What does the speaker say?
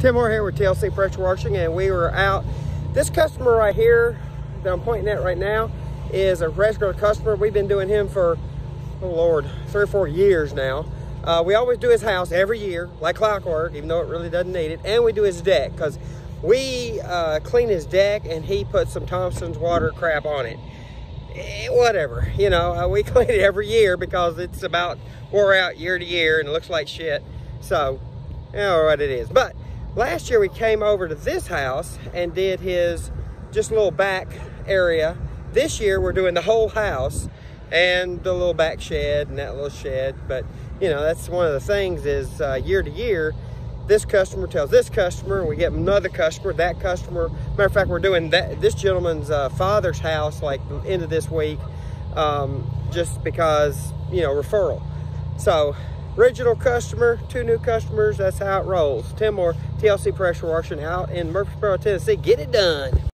Tim Moore here with TLC Pressure Washing, and we were out. This customer right here that I'm pointing at right now is a regular customer. We've been doing him for, oh Lord, three or four years now. Uh, we always do his house every year, like clockwork, even though it really doesn't need it. And we do his deck, because we uh, clean his deck and he put some Thompson's water crap on it. Eh, whatever, you know, uh, we clean it every year because it's about wore out year to year and it looks like shit. So, you know what it is. But Last year we came over to this house and did his just little back area. This year we're doing the whole house and the little back shed and that little shed. But you know, that's one of the things is uh, year to year, this customer tells this customer, we get another customer, that customer. Matter of fact, we're doing that this gentleman's uh, father's house like end of this week, um, just because, you know, referral. So original customer, two new customers. That's how it rolls. Tim Moore, TLC Pressure Washing out in Murfreesboro, Tennessee. Get it done.